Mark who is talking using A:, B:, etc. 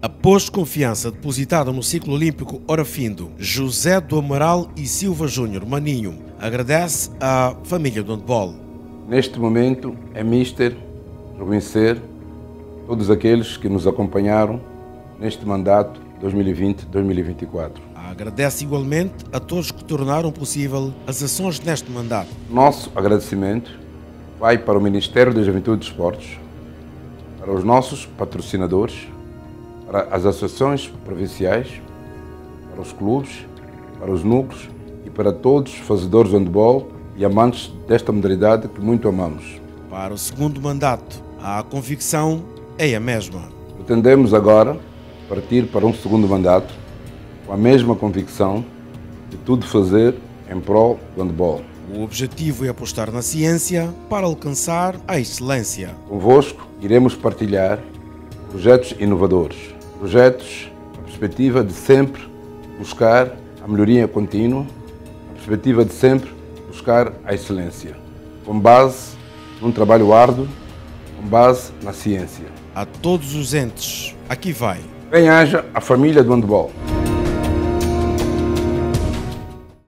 A: Após confiança depositada no ciclo olímpico Orafindo, José do Amaral e Silva Júnior Maninho agradece à família do handball.
B: Neste momento é mister reconhecer todos aqueles que nos acompanharam neste mandato 2020-2024.
A: Agradece igualmente a todos que tornaram possível as ações neste mandato.
B: Nosso agradecimento vai para o Ministério da Juventude e Esportes, para os nossos patrocinadores, para as associações provinciais, para os clubes, para os núcleos e para todos os fazedores de handball e amantes desta modalidade que muito amamos.
A: Para o segundo mandato, a convicção é a mesma.
B: Pretendemos agora partir para um segundo mandato com a mesma convicção de tudo fazer em prol do handball.
A: O objetivo é apostar na ciência para alcançar a excelência.
B: Convosco iremos partilhar projetos inovadores, projetos na perspectiva de sempre buscar a melhoria contínua, na perspectiva de sempre buscar a excelência, com base num trabalho árduo, com base na ciência.
A: A todos os entes, aqui vai.
B: Bem haja a família do handball.